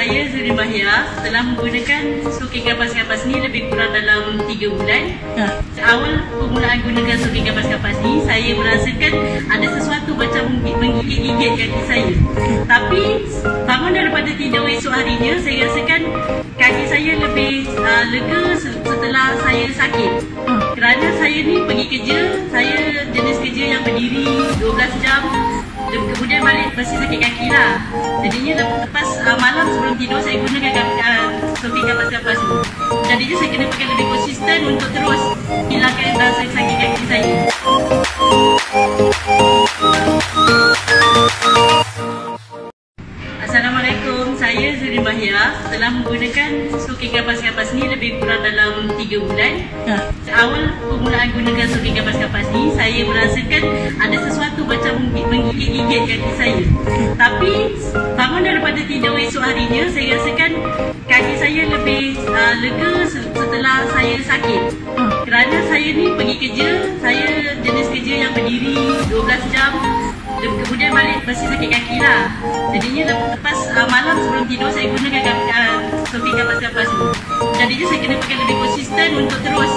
saya Zuri Mahia telah menggunakan suki kapas-kapas ni lebih kurang dalam 3 bulan. Ha. Awal permulaan gunakan suki kapas-kapas ni, saya merasakan ada sesuatu macam menggigit-gigit kaki saya. Tapi bangun daripada tidur esok harinya, saya rasakan kaki saya lebih uh, lega setelah saya sakit. Kerana saya ni pergi kerja, saya jenis kerja yang berdiri 12 jam mesti sakit kaki lah. Jadinya lepas uh, malam sebelum tidur saya gunakan uh, sopi kapas-kapas ni. Jadinya saya kena pakai lebih konsisten untuk terus hilangkan rasa sakit kaki saya. Assalamualaikum, saya Zuri Mahia telah menggunakan suki kapas-kapas ni lebih kurang dalam 3 bulan. Ha. Awal permulaan gunakan suki kapas-kapas ni, saya merasakan ada macam menggigit-gigit kaki saya. Tapi bangun daripada tidur esok harinya, saya rasakan kaki saya lebih uh, lega setelah saya sakit. Kerana saya ni pergi kerja, saya jenis kerja yang berdiri 12 jam kemudian balik mesti sakit kaki lah. Jadinya lepas uh, malam sebelum tidur saya gunakan uh, sopi kapas-kapas ni. Jadinya saya kena pakai lebih konsisten untuk terus